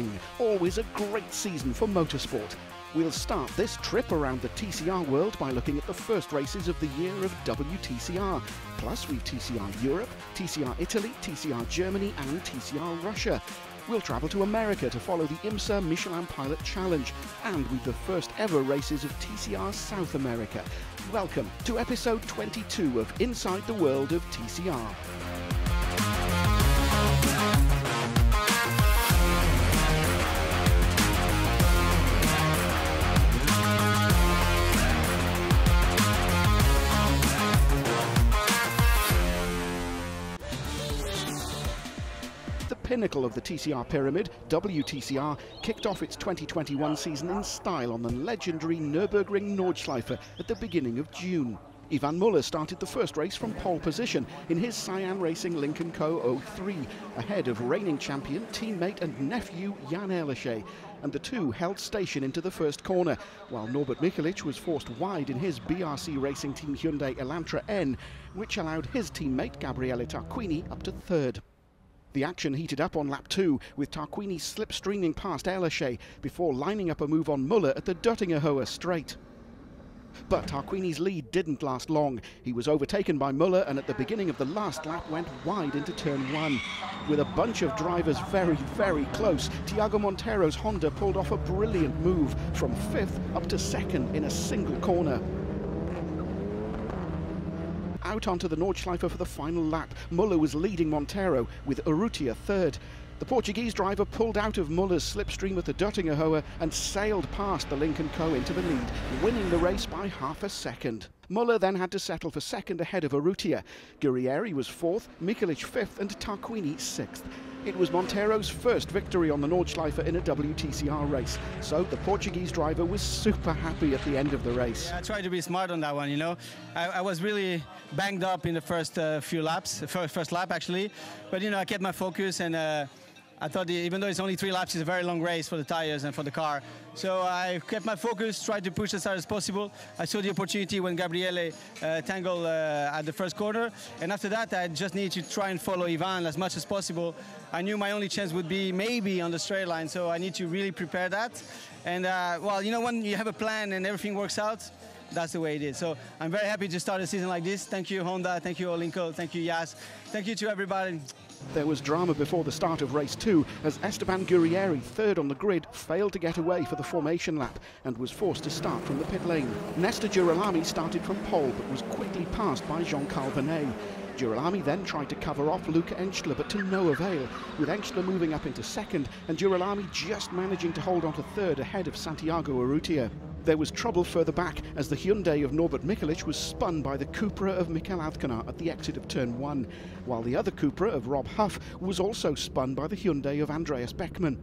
spring, always a great season for motorsport. We'll start this trip around the TCR world by looking at the first races of the year of WTCR. Plus, we've TCR Europe, TCR Italy, TCR Germany, and TCR Russia. We'll travel to America to follow the IMSA Michelin Pilot Challenge, and with the first ever races of TCR South America. Welcome to episode 22 of Inside the World of TCR. Pinnacle of the TCR pyramid, WTCR, kicked off its 2021 season in style on the legendary Nürburgring Nordschleife at the beginning of June. Yvan Muller started the first race from pole position in his Cyan Racing Lynk & Co. 03, ahead of reigning champion, teammate and nephew Yann Ehrlacher, and the two held station into the first corner, while Norbert Michelisz was forced wide in his BRC Racing Team Hyundai Elantra N, which allowed his teammate Gabriele Tarquini up to third. The action heated up on lap two, with Tarquini slipstreaming past Ehrlacher before lining up a move on Muller at the Döttinger straight. But Tarquini's lead didn't last long. He was overtaken by Muller and at the beginning of the last lap went wide into turn one. With a bunch of drivers very, very close, Tiago Monteiro's Honda pulled off a brilliant move from fifth up to second in a single corner out onto the Nordschleife for the final lap. Muller was leading Monteiro, with Urrutia third. The Portuguese driver pulled out of Muller's slipstream at the Döttinger and sailed past the Lynk & Co. into the lead, winning the race by half a second. Muller then had to settle for second ahead of Urrutia. Guerrieri was fourth, Michelisz fifth, and Tarquini sixth. It was Monteiro's first victory on the Nordschleife in a WTCR race, so the Portuguese driver was super happy at the end of the race. Yeah, I tried to be smart on that one, you know. I, I was really banged up in the first uh, few laps, first, first lap actually, but you know, I kept my focus and uh, I thought even though it's only three laps, it's a very long race for the tires and for the car. So I kept my focus, tried to push as hard as possible. I saw the opportunity when Gabriele uh, tangled uh, at the first corner. And after that, I just needed to try and follow Yvan as much as possible. I knew my only chance would be maybe on the straight line, so I need to really prepare that. And uh, well, you know, when you have a plan and everything works out, that's the way it is. So I'm very happy to start a season like this. Thank you, Honda. Thank you, Olinko. Thank you, JAS. Thank you to everybody. There was drama before the start of race two as Esteban Guerrieri, third on the grid, failed to get away for the formation lap and was forced to start from the pit lane. Nestor Girolami started from pole but was quickly passed by Jean-Karl Vernay. Girolami then tried to cover off Luca Engstler, but to no avail, with Engstler moving up into second and Girolami just managing to hold on to third ahead of Santiago Urrutia. There was trouble further back as the Hyundai of Norbert Michelisz was spun by the Cupra of Mikel Azcona at the exit of turn one, while the other Cupra of Rob Huff was also spun by the Hyundai of Andreas Bäckman.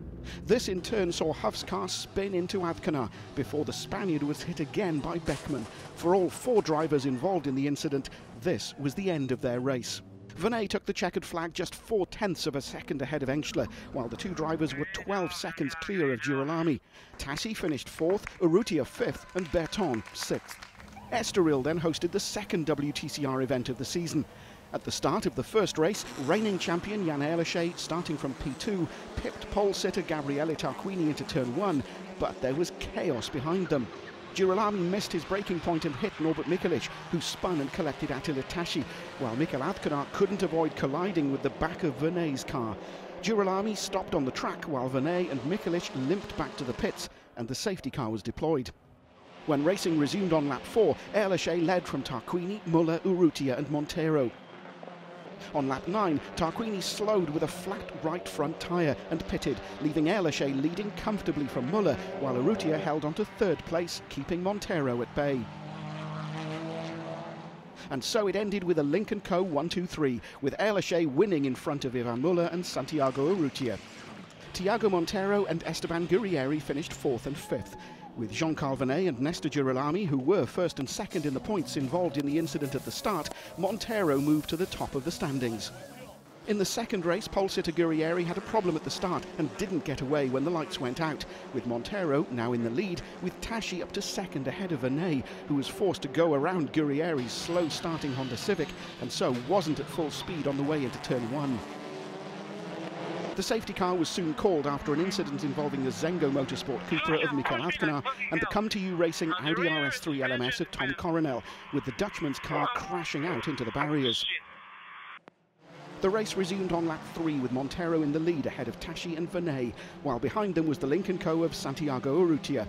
This in turn saw Huff's car spin into Azcona before the Spaniard was hit again by Bäckman. For all four drivers involved in the incident, this was the end of their race. Vernay took the checkered flag just four tenths of a second ahead of Engstler, while the two drivers were 12 seconds clear of Girolami. Tassi finished fourth, Urrutia fifth, and Berthon sixth. Estoril then hosted the second WTCR event of the season. At the start of the first race, reigning champion Yann Ehrlacher, starting from P2, pipped pole sitter Gabriele Tarquini into turn one, but there was chaos behind them. Girolami missed his braking point and hit Norbert Michelisz, who spun and collected Attila Tassi, while Mikel Azcona couldn't avoid colliding with the back of Vernay's car. Girolami stopped on the track while Vernay and Michelisz limped back to the pits and the safety car was deployed. When racing resumed on lap 4, Ehrlacher led from Tarquini, Muller, Urrutia and Montero. On lap 9, Tarquini slowed with a flat right front tyre and pitted, leaving Ehrlacher leading comfortably from Muller, while Urrutia held on to third place, keeping Monteiro at bay. And so it ended with a Lynk & Co. 1-2-3, with Ehrlacher winning in front of Yvan Muller and Santiago Urrutia. Tiago Monteiro and Esteban Guerrieri finished fourth and fifth, with Jean-Karl Vernay and Nestor Girolami, who were first and second in the points involved in the incident at the start, Monteiro moved to the top of the standings. In the second race, pole sitter Guerrieri had a problem at the start and didn't get away when the lights went out, with Monteiro now in the lead, with Tassi up to second ahead of Vernay, who was forced to go around Guerrieri's slow starting Honda Civic and so wasn't at full speed on the way into turn one. The safety car was soon called after an incident involving the Zengo Motorsport Cupra of Mikel Azcona and the Comtoyou Racing Audi RS3 LMS of Tom Coronel, with the Dutchman's car crashing out into the barriers. The race resumed on lap three with Monteiro in the lead ahead of Tassi and Vernay, while behind them was the Lynk & Co of Santiago Urrutia.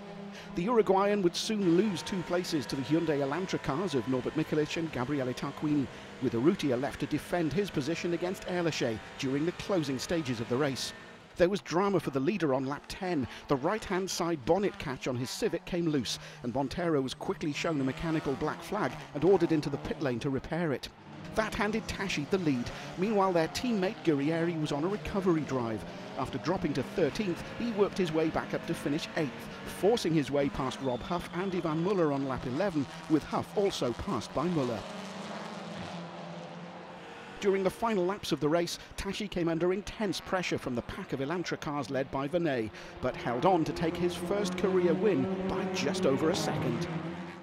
The Uruguayan would soon lose two places to the Hyundai Elantra cars of Norbert Michelisz and Gabriele Tarquini, with Urrutia left to defend his position against Ehrlacher during the closing stages of the race. There was drama for the leader on lap 10. The right-hand side bonnet catch on his Civic came loose, and Monteiro was quickly shown a mechanical black flag and ordered into the pit lane to repair it. That handed Tassi the lead. Meanwhile, their teammate Guerrieri was on a recovery drive. After dropping to 13th, he worked his way back up to finish 8th, forcing his way past Rob Huff and Yvan Muller on lap 11, with Huff also passed by Muller. During the final laps of the race, Tassi came under intense pressure from the pack of Elantra cars led by Vernay, but held on to take his first career win by just over a second.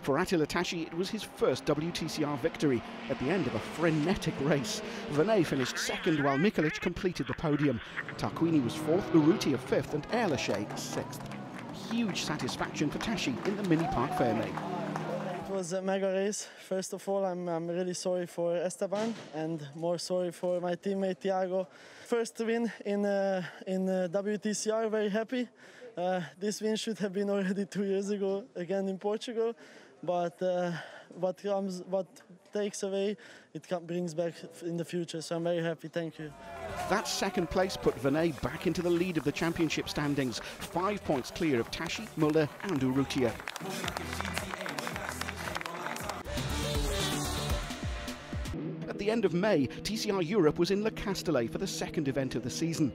For Attila Tassi, it was his first WTCR victory at the end of a frenetic race. Vernay finished second while Michelisz completed the podium. Tarquini was fourth, Urrutia fifth and Ehrlacher sixth. Huge satisfaction for Tassi in the Mini Parc Fermé was a mega race. First of all, I'm, I'm really sorry for Esteban and more sorry for my teammate Tiago. First win in, uh, in uh, WTCR, very happy. Uh, this win should have been already two years ago, again in Portugal. But uh, what comes, what takes away, it brings back in the future. So I'm very happy. Thank you. That second place put Vernay back into the lead of the championship standings, five points clear of Tassi, Muller and Urrutia. The end of May, TCR Europe was in Le Castellet for the second event of the season.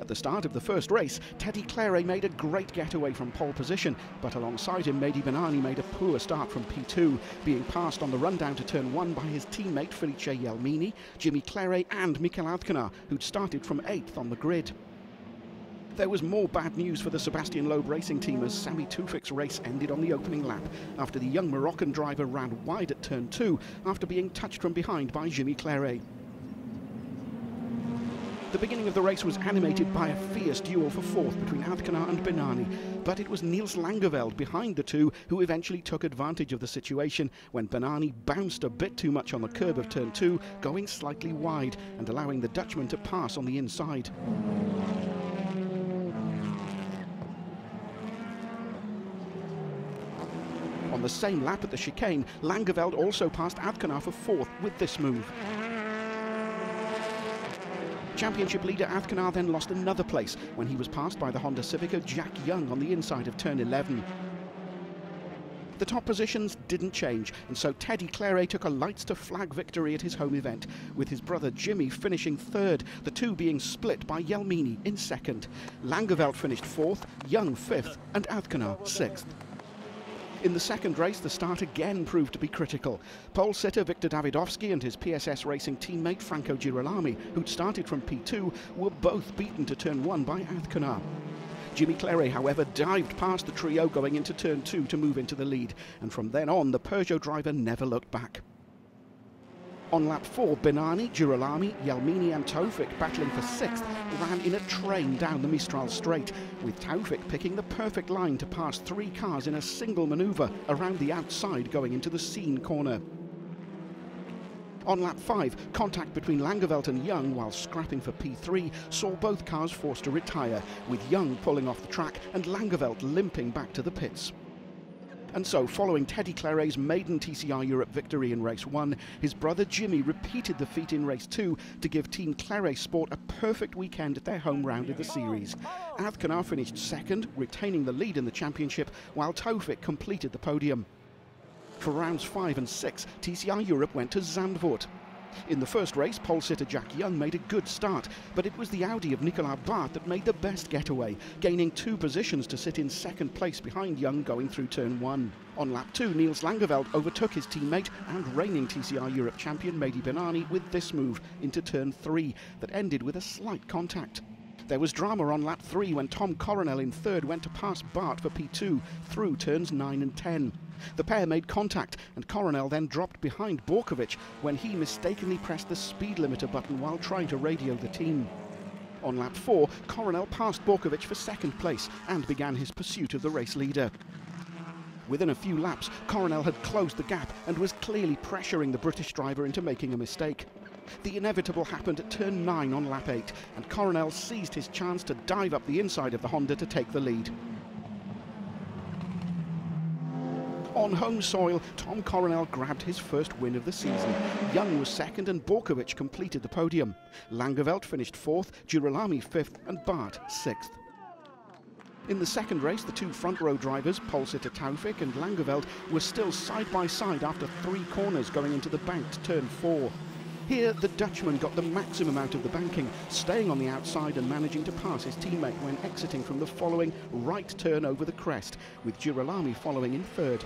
At the start of the first race, Teddy Clairet made a great getaway from pole position, but alongside him, Mehdi Bennani made a poor start from P2, being passed on the rundown to turn one by his teammate Felice Jelmini, Jimmy Clairet and Mikel Azcona, who'd started from eighth on the grid. There was more bad news for the Sebastian Loeb racing team as Sami Taoufik's race ended on the opening lap after the young Moroccan driver ran wide at turn two after being touched from behind by Jimmy Clairet. The beginning of the race was animated by a fierce duel for fourth between Azcona and Bennani, but it was Niels Langeveld behind the two who eventually took advantage of the situation when Bennani bounced a bit too much on the curb of turn two, going slightly wide and allowing the Dutchman to pass on the inside. On the same lap at the chicane, Langeveld also passed Azcona for fourth with this move. Championship leader Azcona then lost another place when he was passed by the Honda Civic of Jack Young on the inside of turn 11. The top positions didn't change, and so Teddy Clairet took a lights to flag victory at his home event, with his brother Jimmy finishing third, the two being split by Jelmini in second. Langeveld finished fourth, Young fifth, and Azcona sixth. In the second race, the start again proved to be critical. Pole sitter Victor Davidovski and his PSS Racing teammate Franco Girolami, who'd started from P2, were both beaten to turn one by Azcona. Jimmy Clairet, however, dived past the trio going into turn two to move into the lead, and from then on, the Peugeot driver never looked back. On lap four, Bennani, Girolami, Jelmini and Taoufik battling for sixth ran in a train down the Mistral Straight, with Taoufik picking the perfect line to pass three cars in a single manoeuvre around the outside going into the Signes corner. On lap 5, contact between Langeveld and Young while scrapping for P3 saw both cars forced to retire, with Young pulling off the track and Langeveld limping back to the pits. And so, following Teddy Clairet's maiden TCR Europe victory in race one, his brother Jimmy repeated the feat in race two to give Team Clairet Sport a perfect weekend at their home round of the series. Azcona finished second, retaining the lead in the championship, while Taoufik completed the podium. For rounds five and six, TCR Europe went to Zandvoort. In the first race, pole sitter Jack Young made a good start, but it was the Audi of Nicolas Baert that made the best getaway, gaining two positions to sit in second place behind Young going through turn one. On lap two, Niels Langeveld overtook his teammate and reigning TCR Europe champion Mehdi Bennani with this move into turn three that ended with a slight contact. There was drama on lap three when Tom Coronel in third went to pass Baert for P2 through turns 9 and 10. The pair made contact, and Coronel then dropped behind Borkovic when he mistakenly pressed the speed limiter button while trying to radio the team. On lap four, Coronel passed Borkovic for second place and began his pursuit of the race leader. Within a few laps, Coronel had closed the gap and was clearly pressuring the British driver into making a mistake. The inevitable happened at turn 9 on lap 8, and Coronel seized his chance to dive up the inside of the Honda to take the lead. On home soil, Tom Coronel grabbed his first win of the season. Young was second and Borkovic completed the podium. Langeveld finished fourth, Girolami fifth and Baert sixth. In the second race, the two front row drivers, pole sitter Taoufik and Langeveld, were still side by side after three corners going into the banked turn four. Here, the Dutchman got the maximum out of the banking, staying on the outside and managing to pass his teammate when exiting from the following right turn over the crest, with Girolami following in third.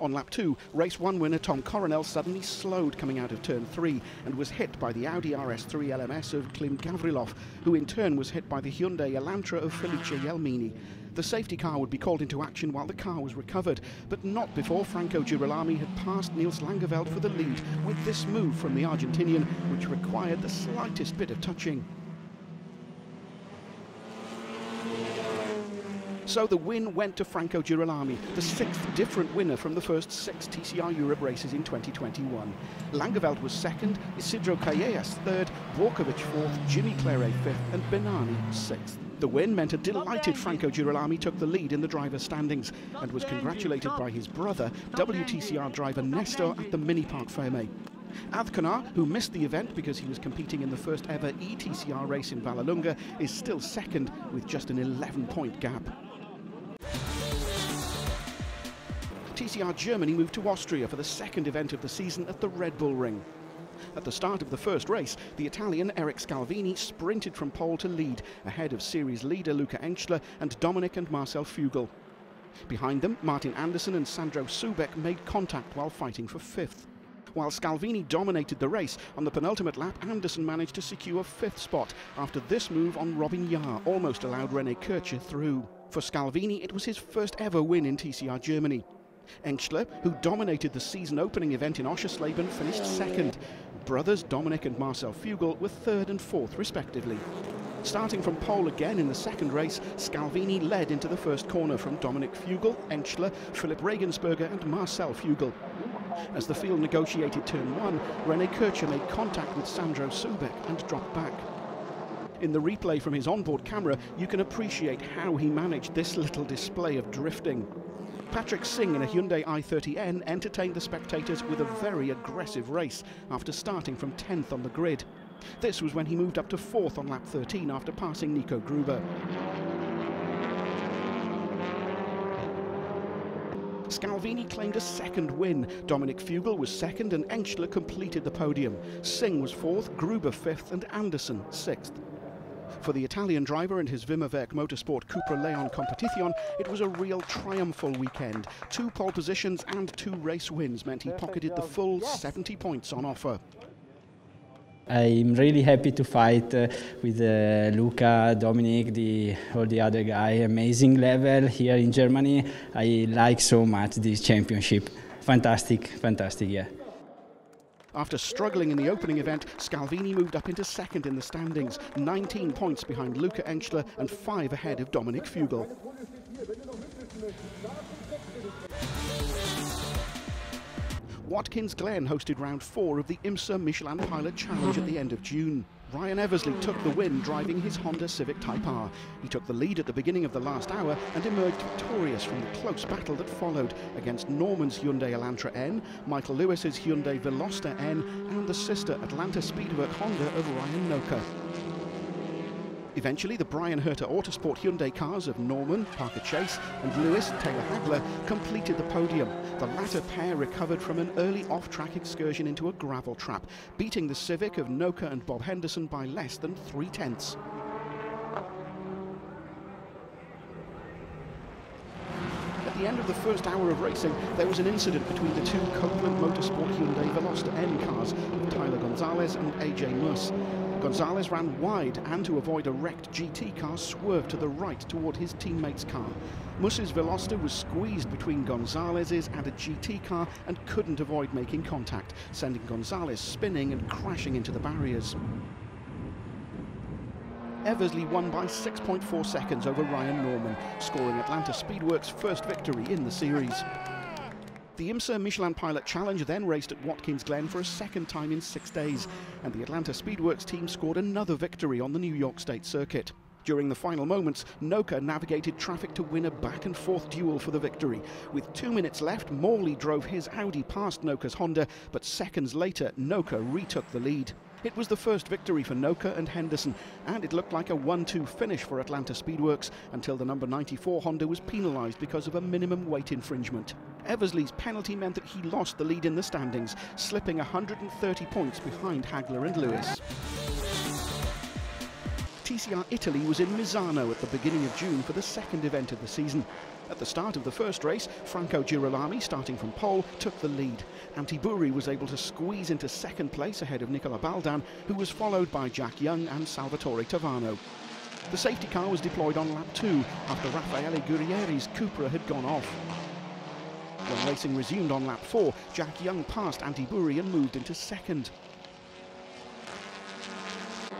On lap two, race one winner Tom Coronel suddenly slowed coming out of turn three and was hit by the Audi RS3 LMS of Klim Gavrilov, who in turn was hit by the Hyundai Elantra of Felice Jelmini. The safety car would be called into action while the car was recovered, but not before Franco Girolami had passed Niels Langeveld for the lead with this move from the Argentinian, which required the slightest bit of touching. So the win went to Franco Girolami, the sixth different winner from the first six TCR Europe races in 2021. Langeveld was second, Isidro Callejas third, Borkovic fourth, Jimmy Clairet fifth, and Bennani sixth. The win meant a delighted Franco Girolami took the lead in the driver's standings and was congratulated by his brother, WTCR driver Nestor, at the Mini Parc Fermé. Azcona, who missed the event because he was competing in the first ever ETCR race in Vallelunga, is still second with just an 11 point gap. TCR Germany moved to Austria for the second event of the season at the Red Bull Ring. At the start of the first race, the Italian Eric Scalvini sprinted from pole to lead, ahead of series leader Luca Engstler and Dominik and Marcel Fugel. Behind them, Martin Andersen and Sandro Subek made contact while fighting for fifth. While Scalvini dominated the race, on the penultimate lap, Andersen managed to secure fifth spot after this move on Robin Jahr almost allowed Rene Kircher through. For Scalvini, it was his first ever win in TCR Germany. Engstler, who dominated the season opening event in Oschersleben, finished second. Brothers Dominik and Marcel Fugel were third and fourth, respectively. Starting from pole again in the second race, Scalvini led into the first corner from Dominik Fugel, Engstler, Philip Regensberger and Marcel Fugel. As the field negotiated turn one, Rene Kircher made contact with Sandro Subek and dropped back. In the replay from his onboard camera, you can appreciate how he managed this little display of drifting. Patrick Singh in a Hyundai i30N entertained the spectators with a very aggressive race after starting from 10th on the grid. This was when he moved up to 4th on lap 13 after passing Nico Gruber. Scalvini claimed a second win. Dominik Fugel was second and Engstler completed the podium. Singh was fourth, Gruber fifth and Andersen sixth. For the Italian driver and his Wimmerwerk Motorsport Cupra Leon Competizione, it was a real triumphal weekend. Two pole positions and two race wins meant he pocketed the full 70 points on offer. I'm really happy to fight uh, with uh, Luca, Dominik, the, all the other guy. Amazing level here in Germany. I like so much this championship. Fantastic, fantastic, yeah. After struggling in the opening event, Scalvini moved up into second in the standings, 19 points behind Luca Engstler and five ahead of Dominik Fugel. Watkins Glen hosted round four of the IMSA Michelin Pilot Challenge at the end of June. Ryan Eversley took the win driving his Honda Civic Type R. He took the lead at the beginning of the last hour and emerged victorious from the close battle that followed against Norman's Hyundai Elantra N, Michael Lewis's Hyundai Veloster N and the sister Atlanta Speedwork Honda of Ryan Noka. Eventually, the Bryan Herta Autosport Hyundai cars of Norman, Parker Chase, and Lewis Taylor Hagler completed the podium. The latter pair recovered from an early off track excursion into a gravel trap, beating the Civic of Noka and Bob Henderson by less than three tenths. At the end of the first hour of racing, there was an incident between the two Copeland Motorsport Hyundai Veloster N cars of Tyler Gonzalez and AJ Muss. Gonzalez ran wide and to avoid a wrecked GT car swerved to the right toward his teammate's car. Muss's Veloster was squeezed between Gonzalez's and a GT car and couldn't avoid making contact, sending Gonzalez spinning and crashing into the barriers. Eversley won by 6.4 seconds over Ryan Norman, scoring Atlanta Speedwerks' first victory in the series. The IMSA Michelin Pilot Challenge then raced at Watkins Glen for a second time in six days, and the Atlanta Speedwerks team scored another victory on the New York State circuit. During the final moments, Noka navigated traffic to win a back and forth duel for the victory. With two minutes left, Morley drove his Audi past Noka's Honda, but seconds later, Noka retook the lead. It was the first victory for Noka and Henderson, and it looked like a 1-2 finish for Atlanta Speedwerks until the number 94 Honda was penalised because of a minimum weight infringement. Eversley's penalty meant that he lost the lead in the standings, slipping 130 points behind Hagler and Lewis. TCR Italy was in Misano at the beginning of June for the second event of the season. At the start of the first race, Franco Girolami, starting from pole, took the lead. Antti Buri was able to squeeze into second place ahead of Nicola Baldan, who was followed by Jack Young and Salvatore Tavano. The safety car was deployed on lap two after Raffaele Guerrieri's Cupra had gone off. When racing resumed on lap four, Jack Young passed Antti Buri and moved into second.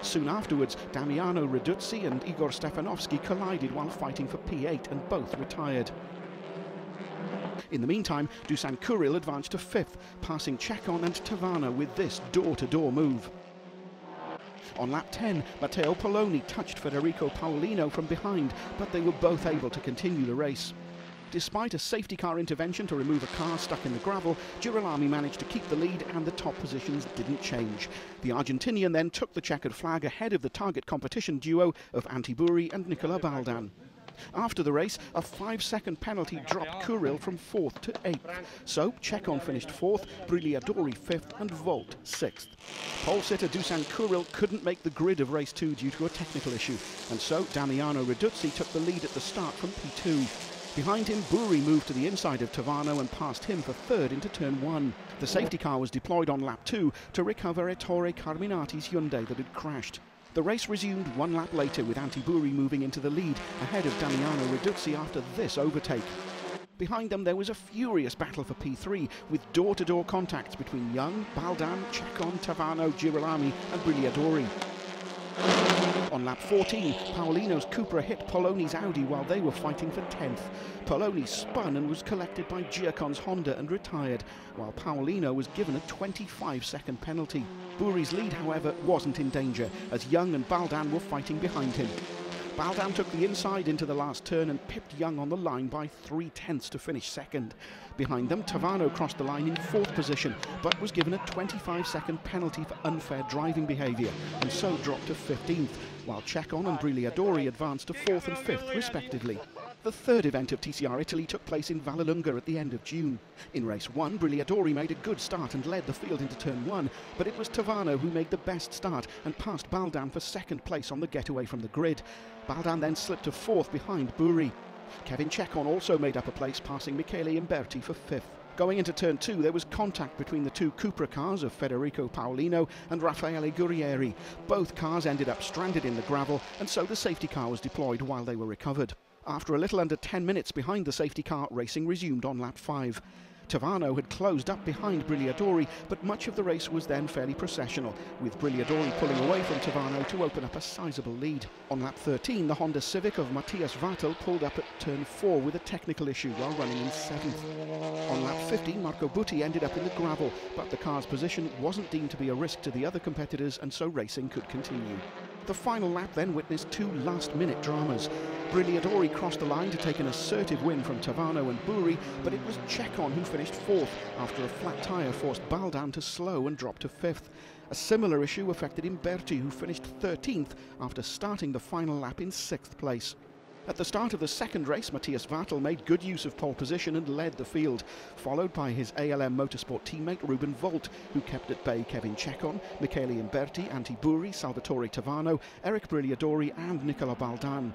Soon afterwards, Damiano Reduzzi and Igor Stefanovski collided while fighting for P8 and both retired. In the meantime, Dusan Kuril advanced to fifth, passing Ceccon and Tavano with this door-to-door -door move. On lap 10, Matteo Poloni touched Federico Paolino from behind, but they were both able to continue the race. Despite a safety car intervention to remove a car stuck in the gravel, Girolami managed to keep the lead and the top positions didn't change. The Argentinian then took the checkered flag ahead of the target competition duo of Antti Buri and Nicola Baldan. After the race, a five-second penalty dropped Kuril from fourth to eighth. So Ceccon finished fourth, Brigliadori fifth, and Volt sixth. Pole sitter Dusan Kuril couldn't make the grid of race two due to a technical issue, and so Damiano Reduzzi took the lead at the start from P2. Behind him, Buri moved to the inside of Tavano and passed him for third into turn one. The safety car was deployed on lap two to recover Ettore Carminati's Hyundai that had crashed. The race resumed one lap later with Antti Buri moving into the lead ahead of Damiano Reduzzi after this overtake. Behind them there was a furious battle for P3 with door-to-door -door contacts between Young, Baldan, Ceccon, Tavano, Girolami and Brigliadori. On lap 14, Paolino's Cupra hit Poloni's Audi while they were fighting for 10th. Poloni spun and was collected by Giacon's Honda and retired, while Paolino was given a 25-second penalty. Buri's lead, however, wasn't in danger, as Young and Baldan were fighting behind him. Baldan took the inside into the last turn and pipped Young on the line by three tenths to finish second. Behind them, Tavano crossed the line in fourth position, but was given a 25 second penalty for unfair driving behaviour and so dropped to 15th, while Ceccon and Brigliadori advanced to fourth and fifth, respectively. The third event of TCR Italy took place in Vallelunga at the end of June. In race one, Brigliadori made a good start and led the field into turn one, but it was Tavano who made the best start and passed Baldan for second place on the getaway from the grid. Baldan then slipped to fourth behind Buri. Kevin Ceccon also made up a place, passing Michele Imberti for fifth. Going into turn two, there was contact between the two Cupra cars of Federico Paolino and Raffaele Guerrieri. Both cars ended up stranded in the gravel, and so the safety car was deployed while they were recovered. After a little under 10 minutes behind the safety car, racing resumed on lap 5. Tavano had closed up behind Brigliadori, but much of the race was then fairly processional, with Brigliadori pulling away from Tavano to open up a sizable lead. On lap 13, the Honda Civic of Matthias Vahtel pulled up at turn 4 with a technical issue while running in 7th. On lap 15, Marco Butti ended up in the gravel, but the car's position wasn't deemed to be a risk to the other competitors, and so racing could continue. The final lap then witnessed two last-minute dramas. Brigliadori crossed the line to take an assertive win from Tavano and Buri, but it was Ceccon who finished fourth after a flat tyre forced Baldan to slow and drop to fifth. A similar issue affected Imberti, who finished 13th after starting the final lap in sixth place. At the start of the second race, Matthias Vahtel made good use of pole position and led the field, followed by his ALM Motorsport teammate Ruben Volt, who kept at bay Kevin Ceccon, Michele Imberti, Antti Buri, Salvatore Tavano, Eric Brigliadori and Nicola Baldan.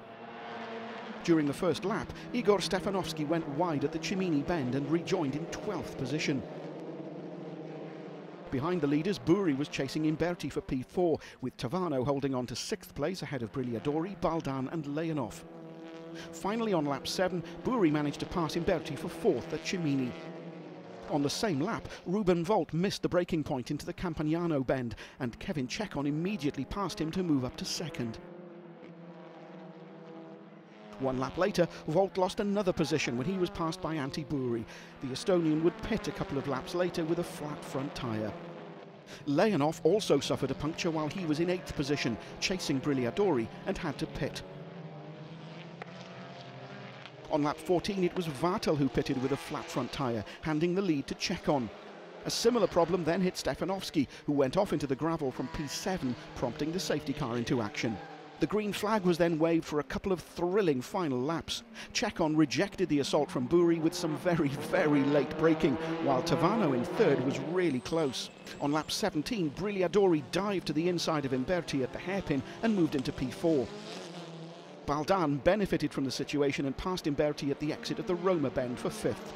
During the first lap, Igor Stefanovski went wide at the Cimini bend and rejoined in 12th position. Behind the leaders, Buri was chasing Imberti for P4, with Tavano holding on to sixth place ahead of Brigliadori, Baldan and Leonov. Finally, on lap 7, Buri managed to pass Imberti for fourth at Cimini. On the same lap, Ruben Volt missed the braking point into the Campagnano bend, and Kevin Ceccon immediately passed him to move up to second. One lap later, Volt lost another position when he was passed by Antti Buri. The Estonian would pit a couple of laps later with a flat front tyre. Leonov also suffered a puncture while he was in eighth position, chasing Brigliadori and had to pit. On lap 14, it was Vahtel who pitted with a flat front tyre, handing the lead to Ceccon. A similar problem then hit Stefanovski, who went off into the gravel from P7, prompting the safety car into action. The green flag was then waved for a couple of thrilling final laps. Ceccon rejected the assault from Buri with some very, very late braking, while Tavano in third was really close. On lap 17, Brigliadori dived to the inside of Imberti at the hairpin and moved into P4. Baldan benefited from the situation and passed Imberti at the exit of the Roma bend for fifth.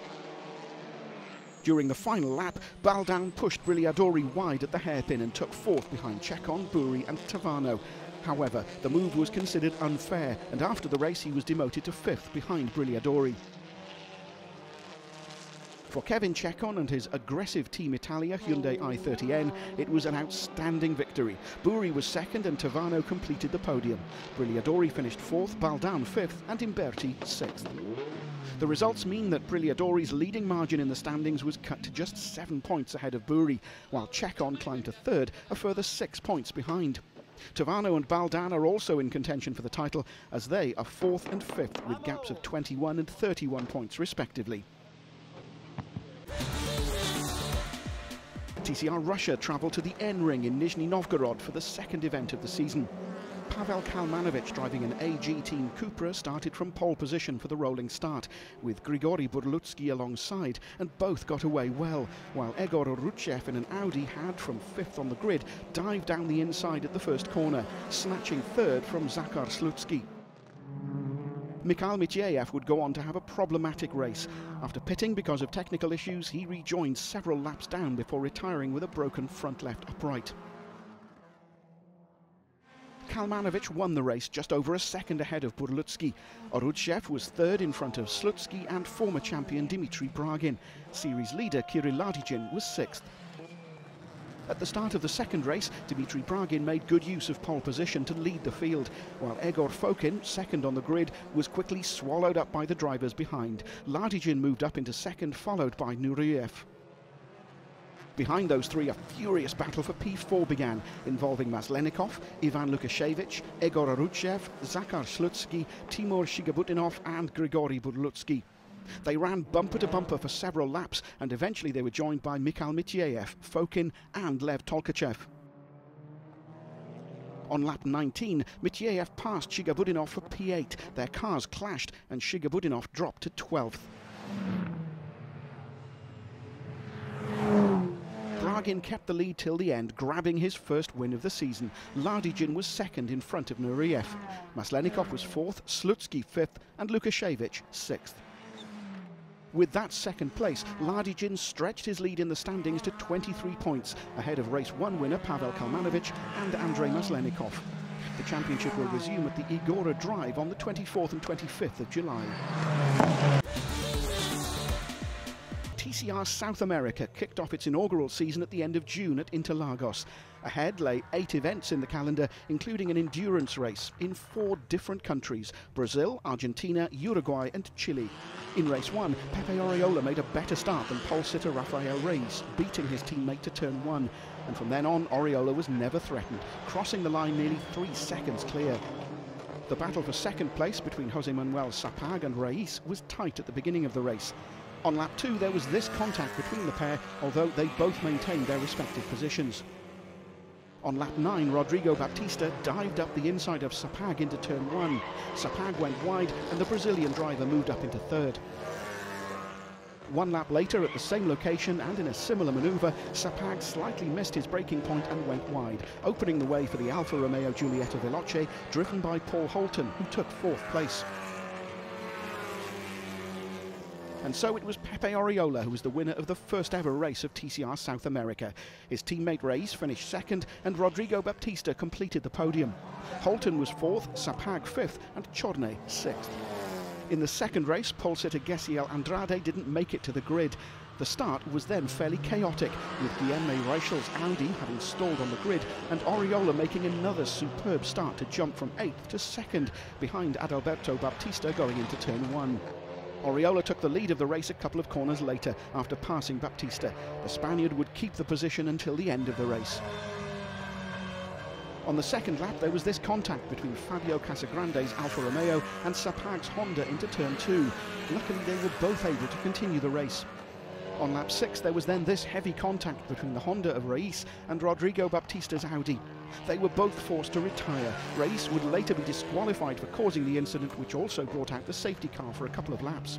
During the final lap, Baldan pushed Brigliadori wide at the hairpin and took fourth behind Ceccon, Buri and Tavano. However, the move was considered unfair, and after the race he was demoted to fifth behind Brigliadori. For Kevin Ceccon and his aggressive Team Italia Hyundai i30N, it was an outstanding victory. Buri was second and Tavano completed the podium. Brigliadori finished fourth, Baldan fifth and Imberti sixth. The results mean that Brigliadori's leading margin in the standings was cut to just seven points ahead of Buri, while Ceccon climbed to third, a further six points behind. Tavano and Baldan are also in contention for the title as they are fourth and fifth with gaps of 21 and 31 points respectively. TCR Russia travelled to the N-Ring in Nizhny Novgorod for the second event of the season. Pavel Kalmanovich driving an AG Team Cupra started from pole position for the rolling start, with Grigory Burlutsky alongside, and both got away well, while Egor Rutchev in an Audi had, from fifth on the grid, dived down the inside at the first corner, snatching third from Zakhar Slutsky. Mikhail Mityev would go on to have a problematic race. After pitting because of technical issues, he rejoined several laps down before retiring with a broken front left upright. Kalmanovich won the race just over a second ahead of Burlutsky. Orudzhev was third in front of Slutsky and former champion Dmitry Bragin. Series leader Kirill Ladygin was sixth. At the start of the second race, Dmitry Bragin made good use of pole position to lead the field, while Egor Fokin, second on the grid, was quickly swallowed up by the drivers behind. Ladygin moved up into second, followed by Nureyev. Behind those three, a furious battle for P4 began, involving Maslenikov, Ivan Lukashevich, Egor Orudzhev, Zakhar Slutsky, Timur Shigabutinov and Grigory Burlutsky. They ran bumper to bumper for several laps and eventually they were joined by Mikhail Mityev, Fokin and Lev Tolkachev. On lap 19, Mityev passed Shigabudinov for P8. Their cars clashed and Shigabudinov dropped to 12th. Bragin kept the lead till the end, grabbing his first win of the season. Ladygin was second in front of Nureyev. Maslenikov was fourth, Slutsky fifth, and Lukashevich sixth. With that second place, Ladygin stretched his lead in the standings to 23 points, ahead of race one winner Pavel Kalmanovich and Andrei Maslenikov. The championship will resume at the Igora Drive on the 24th and 25th of July. TCR South America kicked off its inaugural season at the end of June at Interlagos. Ahead lay eight events in the calendar, including an endurance race in four different countries Brazil, Argentina, Uruguay, and Chile. In race one, Pepe Oriola made a better start than pole sitter Rafael Reis, beating his teammate to turn one. And from then on, Oriola was never threatened, crossing the line nearly three seconds clear. The battle for second place between Jose Manuel Sapag and Reis was tight at the beginning of the race. On lap two, there was this contact between the pair, although they both maintained their respective positions. On lap 9, Rodrigo Baptista dived up the inside of Sapag into turn 1. Sapag went wide and the Brazilian driver moved up into third. One lap later, at the same location and in a similar manoeuvre, Sapag slightly missed his braking point and went wide, opening the way for the Alfa Romeo Giulietta Veloce, driven by Paul Holton, who took fourth place. And so it was Pepe Oriola who was the winner of the first ever race of TCR South America. His teammate Reis finished second and Rodrigo Baptista completed the podium. Holton was fourth, Sapag fifth and Chorne sixth. In the second race, pole sitter Gesiel Andrade didn't make it to the grid. The start was then fairly chaotic, with Guilherme Reichel's Audi having stalled on the grid and Oriola making another superb start to jump from 8th to 2nd, behind Adalberto Baptista going into turn 1. Oriola took the lead of the race a couple of corners later after passing Baptista. The Spaniard would keep the position until the end of the race. On the second lap, there was this contact between Fabio Casagrande's Alfa Romeo and Sapag's Honda into turn two. Luckily, they were both able to continue the race. On lap six, there was then this heavy contact between the Honda of Reis and Rodrigo Baptista's Audi. They were both forced to retire. Reis would later be disqualified for causing the incident, which also brought out the safety car for a couple of laps.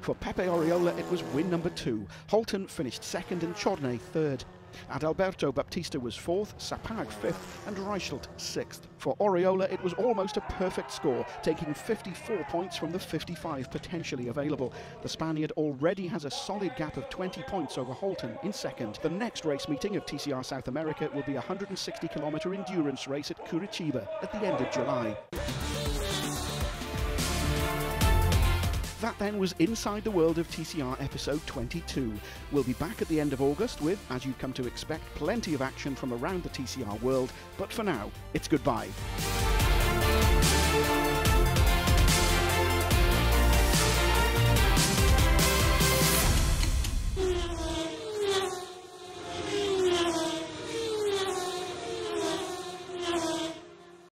For Pepe Oriola, it was win number two. Holton finished second and Chornay third. Adalberto Baptista was fourth, Sapag fifth, and Reichelt sixth. For Oriola, it was almost a perfect score, taking 54 points from the 55 potentially available. The Spaniard already has a solid gap of 20 points over Holton in second. The next race meeting of TCR South America will be a 160 kilometre endurance race at Curitiba at the end of July. That then was Inside the World of TCR episode 22. We'll be back at the end of August with, as you've come to expect, plenty of action from around the TCR world, but for now, it's goodbye.